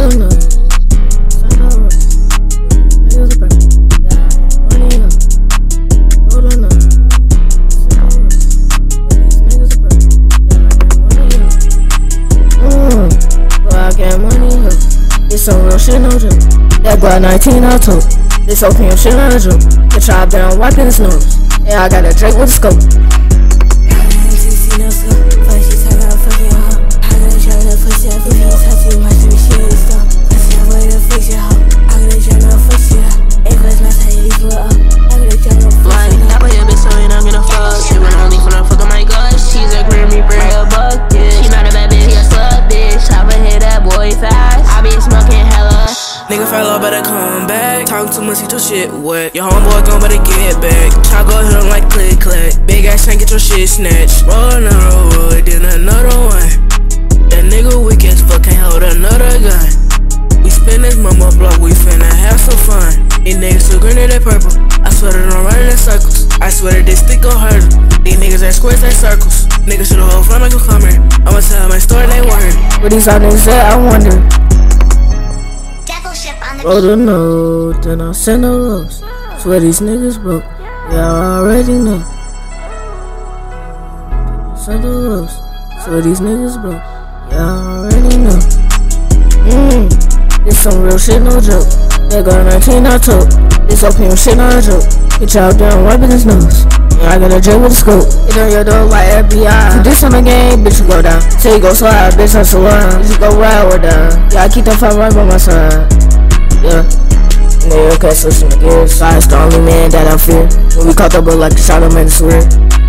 up. It's some real shit, no joke. That Glock 19 I took. This opium shit, not a joke. The chop down, wiping his nose. Yeah, I got a Drake with a scope. Nigga fell off, better come back. Talking too much, get your shit wet. Your homeboy gon' better get back. Try go hit him like click clack. Big ass ain't get your shit snatched. Roll another wood, then another one. That nigga weak as fuck, can't hold another gun. We spin this mama block, we finna have some fun. These niggas so green and purple. I swear that I'm running in circles. I swear that this stick gon' hurt 'em. These niggas ain't squares, they circles. Niggas should hold fun like a come here. I'ma tell my story, they word. What these other niggas said, I wonder. Roll the note, then I send a rose. Swear these niggas broke. I already know. Send a rose. Swear these niggas broke. I already know. Mmm, this some real shit, no joke. That Glock 19 I took. This opium shit, not a joke. Get y'all down, wiping his nose. I got a J with a scope. It on your door like FBI. You this on the game, bitch, you go down. Say you go slide, bitch, I'm so loud. You go ride or down. Yeah, I keep the five right by my side. Catch us in the gears. I the only man that I fear. When we caught the book like the shot, I'm swear.